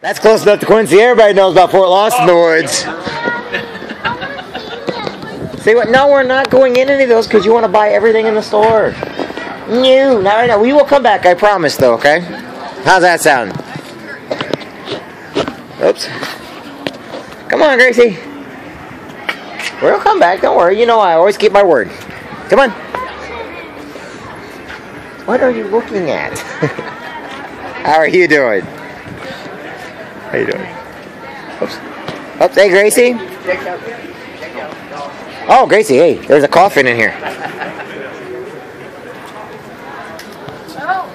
That's close enough to Quincy. Everybody knows about Fort Lost in the oh. woods. See what? No, we're not going in any of those because you want to buy everything in the store. No, not right now. We will come back. I promise, though. Okay? How's that sound? Oops. Come on, Gracie. We'll come back. Don't worry. You know I always keep my word. Come on. What are you looking at? How are you doing? How you doing? Oops. Oops. Hey, Gracie. Oh, Gracie. Hey, there's a coffin in here. Oh,